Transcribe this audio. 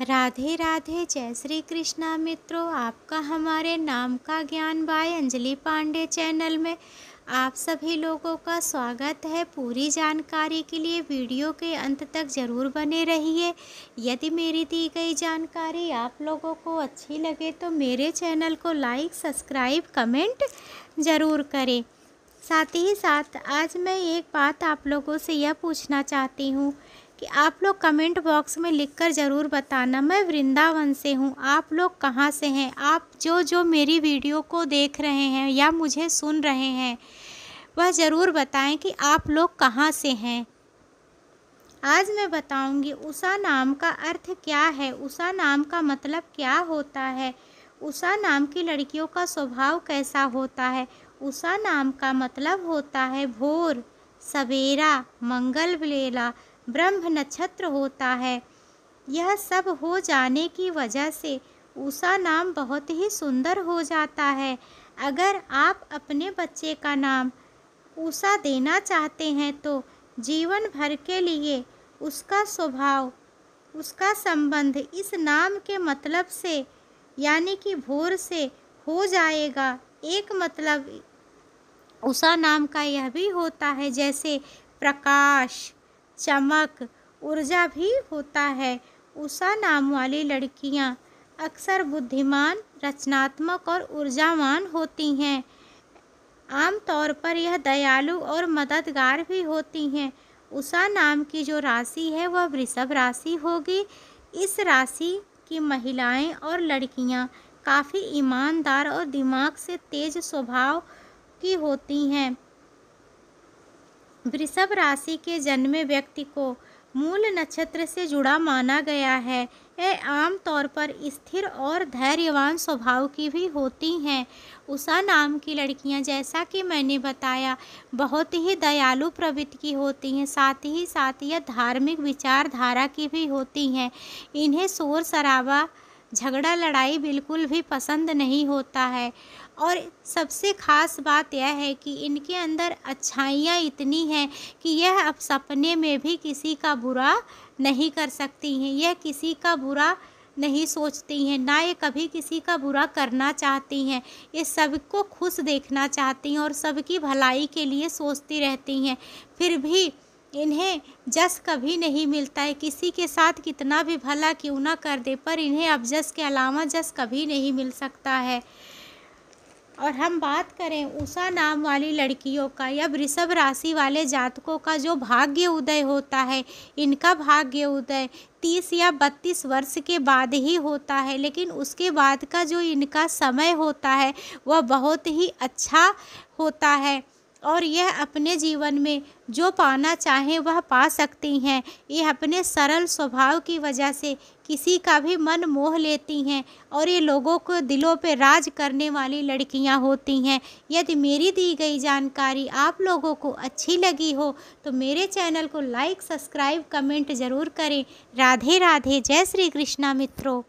राधे राधे, जय श्री कृष्णा मित्रों, आपका हमारे नाम का ज्ञान बाय अंजलि पांडे चैनल में आप सभी लोगों का स्वागत है। पूरी जानकारी के लिए वीडियो के अंत तक ज़रूर बने रहिए। यदि मेरी दी गई जानकारी आप लोगों को अच्छी लगे तो मेरे चैनल को लाइक, सब्सक्राइब, कमेंट ज़रूर करें। साथ ही साथ, आज मैं एक बात आप लोगों से यह पूछना चाहती हूँ कि आप लोग कमेंट बॉक्स में लिखकर ज़रूर बताना। मैं वृंदावन से हूँ। आप लोग कहाँ से हैं? आप जो जो मेरी वीडियो को देख रहे हैं या मुझे सुन रहे हैं, वह ज़रूर बताएँ कि आप लोग कहाँ से हैं। आज मैं बताऊँगी उषा नाम का अर्थ क्या है। उषा नाम का मतलब क्या होता है? उषा नाम की लड़कियों का स्वभाव कैसा होता है? उषा नाम का मतलब होता है भोर, सवेरा, मंगल बेला ब्रह्म नक्षत्र होता है। यह सब हो जाने की वजह से उषा नाम बहुत ही सुंदर हो जाता है। अगर आप अपने बच्चे का नाम उषा देना चाहते हैं तो जीवन भर के लिए उसका स्वभाव, उसका संबंध इस नाम के मतलब से, यानी कि भोर से हो जाएगा। एक मतलब उषा नाम का यह भी होता है, जैसे प्रकाश चमक, ऊर्जा भी होता है। उषा नाम वाली लड़कियाँ अक्सर बुद्धिमान, रचनात्मक और ऊर्जावान होती हैं। आमतौर पर यह दयालु और मददगार भी होती हैं। उषा नाम की जो राशि है, वह वृषभ राशि होगी। इस राशि की महिलाएँ और लड़कियाँ काफ़ी ईमानदार और दिमाग से तेज स्वभाव की होती हैं। वृषभ राशि के जन्मे व्यक्ति को मूल नक्षत्र से जुड़ा माना गया है। यह आम तौर पर स्थिर और धैर्यवान स्वभाव की भी होती हैं। उषा नाम की लड़कियाँ, जैसा कि मैंने बताया, बहुत ही दयालु प्रवृत्ति की होती हैं। साथ ही साथ यह धार्मिक विचारधारा की भी होती हैं। इन्हें शोर शराबा झगड़ा लड़ाई बिल्कुल भी पसंद नहीं होता है। और सबसे ख़ास बात यह है कि इनके अंदर अच्छाइयाँ इतनी हैं कि यह अब सपने में भी किसी का बुरा नहीं कर सकती हैं। यह किसी का बुरा नहीं सोचती हैं, ना ये कभी किसी का बुरा करना चाहती हैं। ये सबको खुश देखना चाहती हैं और सबकी भलाई के लिए सोचती रहती हैं। फिर भी इन्हें जस कभी नहीं मिलता है। किसी के साथ कितना भी भला क्यों ना कर दे, पर इन्हें अब जस के अलावा जस कभी नहीं मिल सकता है। और हम बात करें उषा नाम वाली लड़कियों का या वृषभ राशि वाले जातकों का, जो भाग्य उदय होता है। इनका भाग्य उदय तीस या बत्तीस वर्ष के बाद ही होता है, लेकिन उसके बाद का जो इनका समय होता है, वह बहुत ही अच्छा होता है। और यह अपने जीवन में जो पाना चाहें वह पा सकती हैं। यह अपने सरल स्वभाव की वजह से किसी का भी मन मोह लेती हैं और ये लोगों को दिलों पर राज करने वाली लड़कियाँ होती हैं। यदि मेरी दी गई जानकारी आप लोगों को अच्छी लगी हो तो मेरे चैनल को लाइक, सब्सक्राइब, कमेंट ज़रूर करें। राधे राधे जय श्री कृष्णा मित्रों।